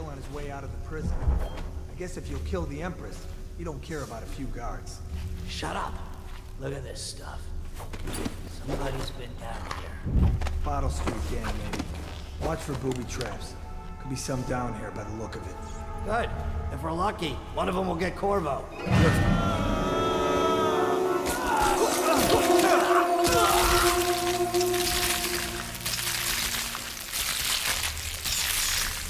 kill on his way out of the prison. I guess if you'll kill the Empress, you don't care about a few guards. Shut up. Look at this stuff. Somebody's been down here. Bottle Street gang, maybe. Watch for booby traps. Could be some down here by the look of it. Good. If we're lucky, one of them will get Corvo.